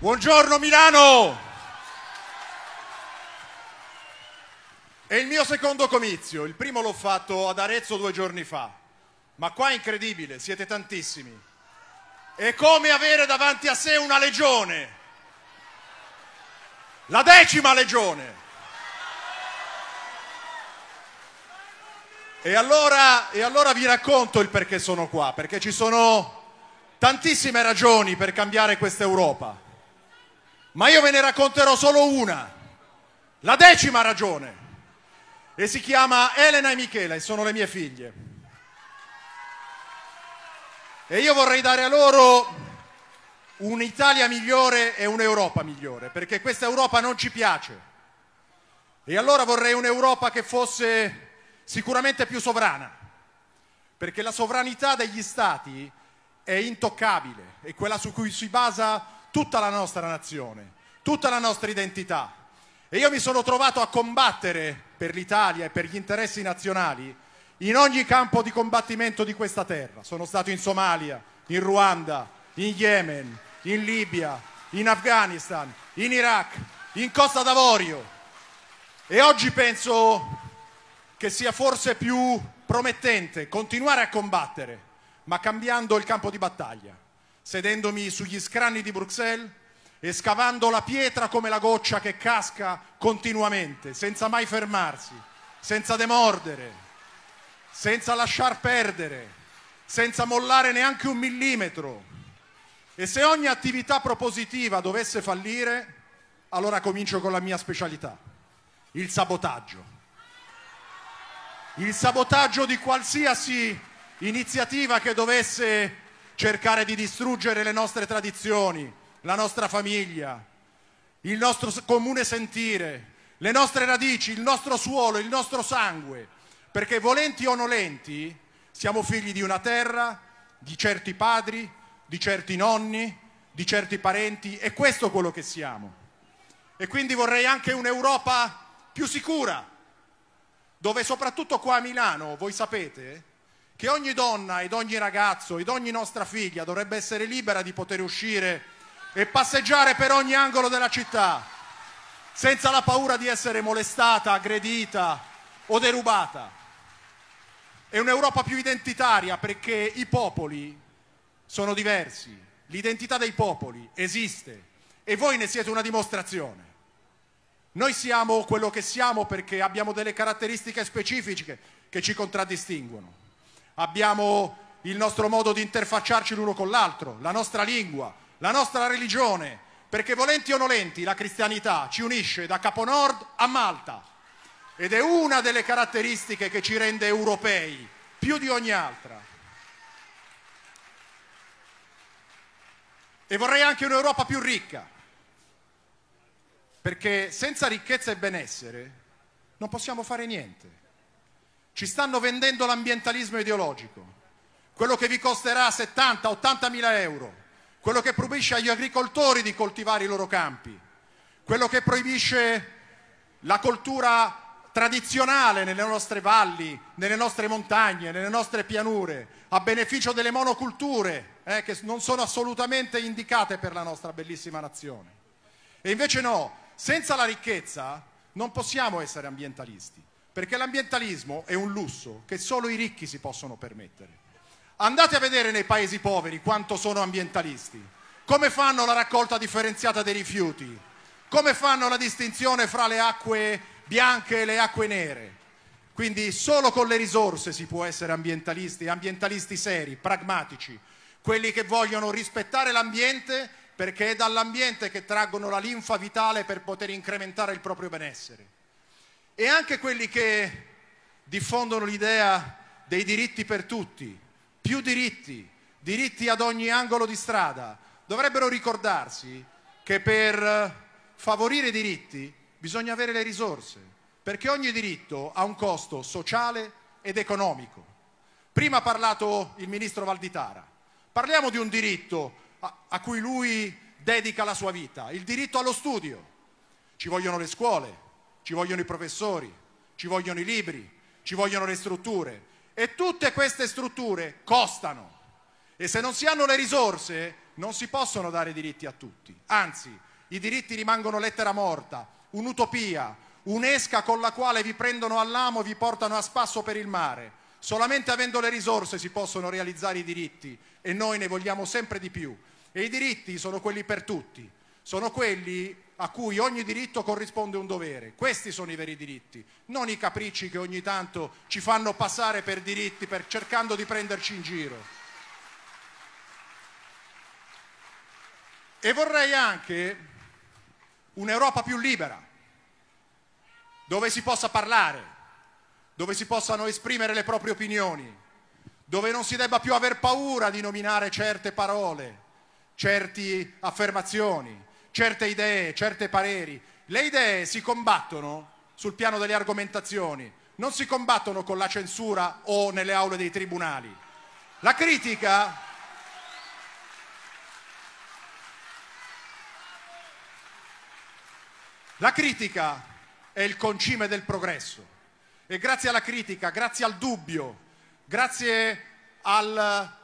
Buongiorno Milano! È il mio secondo comizio, il primo l'ho fatto ad Arezzo due giorni fa, ma qua è incredibile, siete tantissimi. È come avere davanti a sé una legione, la decima legione. E allora, e allora vi racconto il perché sono qua, perché ci sono tantissime ragioni per cambiare questa Europa ma io ve ne racconterò solo una, la decima ragione, e si chiama Elena e Michela e sono le mie figlie. E io vorrei dare a loro un'Italia migliore e un'Europa migliore, perché questa Europa non ci piace. E allora vorrei un'Europa che fosse sicuramente più sovrana, perché la sovranità degli Stati è intoccabile, è quella su cui si basa tutta la nostra nazione, tutta la nostra identità. E io mi sono trovato a combattere per l'Italia e per gli interessi nazionali in ogni campo di combattimento di questa terra. Sono stato in Somalia, in Ruanda, in Yemen, in Libia, in Afghanistan, in Iraq, in Costa d'Avorio. E oggi penso che sia forse più promettente continuare a combattere, ma cambiando il campo di battaglia sedendomi sugli scranni di Bruxelles e scavando la pietra come la goccia che casca continuamente, senza mai fermarsi, senza demordere, senza lasciar perdere, senza mollare neanche un millimetro. E se ogni attività propositiva dovesse fallire, allora comincio con la mia specialità, il sabotaggio. Il sabotaggio di qualsiasi iniziativa che dovesse cercare di distruggere le nostre tradizioni, la nostra famiglia, il nostro comune sentire, le nostre radici, il nostro suolo, il nostro sangue, perché volenti o nolenti siamo figli di una terra, di certi padri, di certi nonni, di certi parenti e questo è quello che siamo. E quindi vorrei anche un'Europa più sicura, dove soprattutto qua a Milano, voi sapete, che ogni donna ed ogni ragazzo ed ogni nostra figlia dovrebbe essere libera di poter uscire e passeggiare per ogni angolo della città senza la paura di essere molestata, aggredita o derubata. È un'Europa più identitaria perché i popoli sono diversi, l'identità dei popoli esiste e voi ne siete una dimostrazione. Noi siamo quello che siamo perché abbiamo delle caratteristiche specifiche che ci contraddistinguono abbiamo il nostro modo di interfacciarci l'uno con l'altro, la nostra lingua, la nostra religione, perché volenti o nolenti la cristianità ci unisce da Capo Nord a Malta ed è una delle caratteristiche che ci rende europei più di ogni altra. E vorrei anche un'Europa più ricca, perché senza ricchezza e benessere non possiamo fare niente. Ci stanno vendendo l'ambientalismo ideologico, quello che vi costerà 70-80 mila euro, quello che proibisce agli agricoltori di coltivare i loro campi, quello che proibisce la coltura tradizionale nelle nostre valli, nelle nostre montagne, nelle nostre pianure, a beneficio delle monoculture eh, che non sono assolutamente indicate per la nostra bellissima nazione. E invece no, senza la ricchezza non possiamo essere ambientalisti perché l'ambientalismo è un lusso che solo i ricchi si possono permettere. Andate a vedere nei paesi poveri quanto sono ambientalisti, come fanno la raccolta differenziata dei rifiuti, come fanno la distinzione fra le acque bianche e le acque nere. Quindi solo con le risorse si può essere ambientalisti, ambientalisti seri, pragmatici, quelli che vogliono rispettare l'ambiente perché è dall'ambiente che traggono la linfa vitale per poter incrementare il proprio benessere e anche quelli che diffondono l'idea dei diritti per tutti, più diritti, diritti ad ogni angolo di strada, dovrebbero ricordarsi che per favorire i diritti bisogna avere le risorse, perché ogni diritto ha un costo sociale ed economico. Prima ha parlato il ministro Valditara, parliamo di un diritto a, cui lui dedica la sua vita, il diritto allo studio. Ci vogliono le scuole, ci vogliono i professori, ci vogliono i libri, ci vogliono le strutture e tutte queste strutture costano e se non si hanno le risorse non si possono dare diritti a tutti, anzi i diritti rimangono lettera morta, un'utopia, un'esca con la quale vi prendono all'amo e vi portano a spasso per il mare. Solamente avendo le risorse si possono realizzare i diritti e noi ne vogliamo sempre di più. E i diritti sono quelli per tutti, sono quelli a cui ogni diritto corrisponde un dovere. Questi sono i veri diritti, non i capricci che ogni tanto ci fanno passare per diritti per, cercando di prenderci in giro. E vorrei anche un'Europa più libera, dove si possa parlare, dove si possano esprimere le proprie opinioni, dove non si debba più aver paura di nominare certe parole, certe affermazioni, certe idee, certe pareri. Le idee si combattono sul piano delle argomentazioni, non si combattono con la censura o nelle aule dei tribunali. La critica La critica è il concime del progresso e grazie alla critica, grazie al dubbio, grazie al,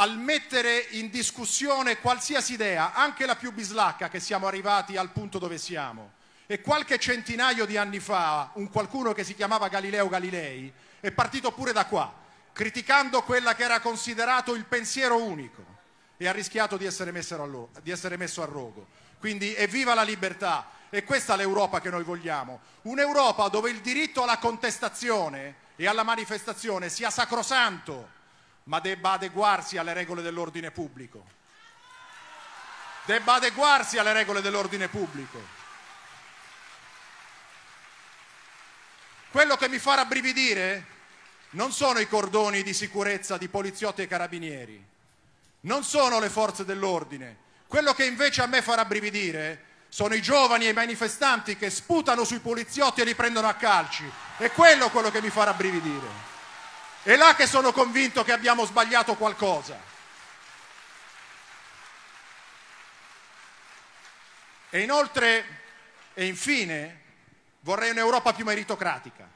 al, mettere in discussione qualsiasi idea, anche la più bislacca, che siamo arrivati al punto dove siamo. E qualche centinaio di anni fa un qualcuno che si chiamava Galileo Galilei è partito pure da qua, criticando quella che era considerato il pensiero unico e ha rischiato di essere messo, di essere messo a rogo. Quindi evviva la libertà, è questa l'Europa che noi vogliamo, un'Europa dove il diritto alla contestazione e alla manifestazione sia sacrosanto, ma debba adeguarsi alle regole dell'ordine pubblico. Debba adeguarsi alle regole dell'ordine pubblico. Quello che mi fa rabbrividire non sono i cordoni di sicurezza di poliziotti e carabinieri, non sono le forze dell'ordine. Quello che invece a me fa rabbrividire sono i giovani e i manifestanti che sputano sui poliziotti e li prendono a calci. È quello quello che mi fa rabbrividire. È là che sono convinto che abbiamo sbagliato qualcosa. E inoltre, e infine, vorrei un'Europa più meritocratica.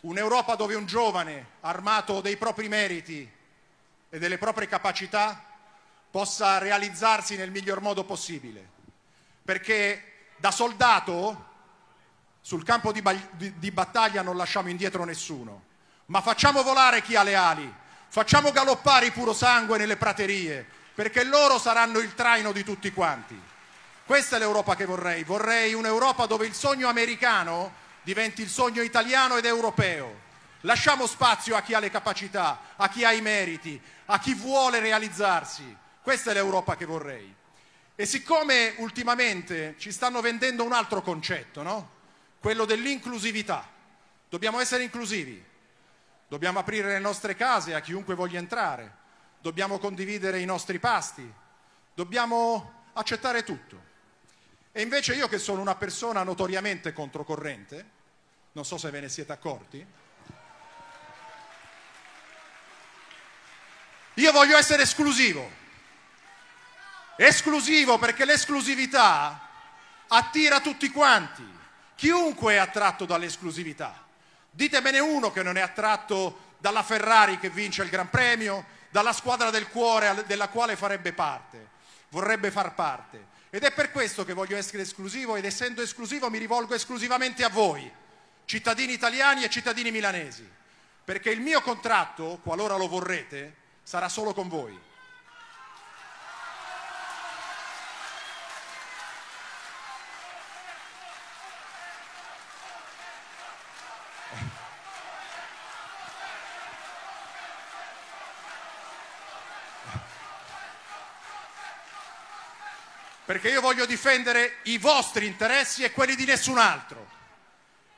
Un'Europa dove un giovane, armato dei propri meriti e delle proprie capacità, possa realizzarsi nel miglior modo possibile perché da soldato sul campo di, di, battaglia non lasciamo indietro nessuno, ma facciamo volare chi ha le ali, facciamo galoppare i puro sangue nelle praterie, perché loro saranno il traino di tutti quanti. Questa è l'Europa che vorrei, vorrei un'Europa dove il sogno americano diventi il sogno italiano ed europeo. Lasciamo spazio a chi ha le capacità, a chi ha i meriti, a chi vuole realizzarsi. Questa è l'Europa che vorrei. E siccome ultimamente ci stanno vendendo un altro concetto, no? quello dell'inclusività, dobbiamo essere inclusivi, dobbiamo aprire le nostre case a chiunque voglia entrare, dobbiamo condividere i nostri pasti, dobbiamo accettare tutto. E invece io che sono una persona notoriamente controcorrente, non so se ve ne siete accorti, io voglio essere esclusivo esclusivo perché l'esclusività attira tutti quanti, chiunque è attratto dall'esclusività. Ditemene uno che non è attratto dalla Ferrari che vince il Gran Premio, dalla squadra del cuore della quale farebbe parte, vorrebbe far parte. Ed è per questo che voglio essere esclusivo ed essendo esclusivo mi rivolgo esclusivamente a voi, cittadini italiani e cittadini milanesi, perché il mio contratto, qualora lo vorrete, sarà solo con voi. Perché io voglio difendere i vostri interessi e quelli di nessun altro,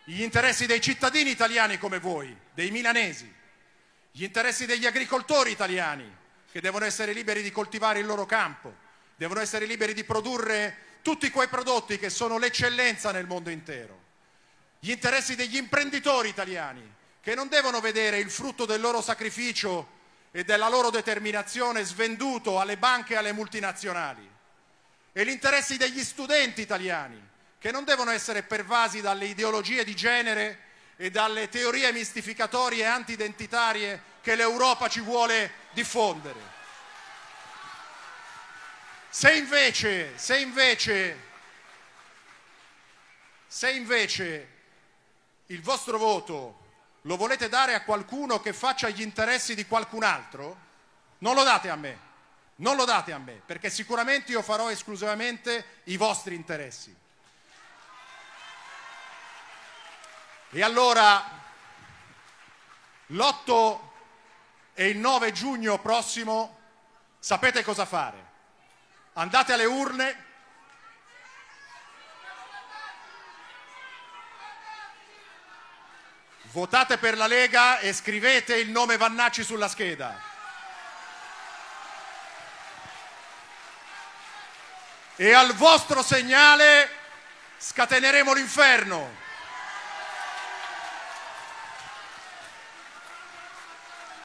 gli interessi dei cittadini italiani come voi, dei milanesi, gli interessi degli agricoltori italiani che devono essere liberi di coltivare il loro campo, devono essere liberi di produrre tutti quei prodotti che sono l'eccellenza nel mondo intero, gli interessi degli imprenditori italiani che non devono vedere il frutto del loro sacrificio e della loro determinazione svenduto alle banche e alle multinazionali e gli interessi degli studenti italiani, che non devono essere pervasi dalle ideologie di genere e dalle teorie mistificatorie e antidentitarie che l'Europa ci vuole diffondere. Se invece, se invece, se invece il vostro voto lo volete dare a qualcuno che faccia gli interessi di qualcun altro, non lo date a me, non lo date a me, perché sicuramente io farò esclusivamente i vostri interessi. E allora l'8 e il 9 giugno prossimo sapete cosa fare? Andate alle urne. Votate per la Lega e scrivete il nome Vannacci sulla scheda. E al vostro segnale scateneremo l'inferno.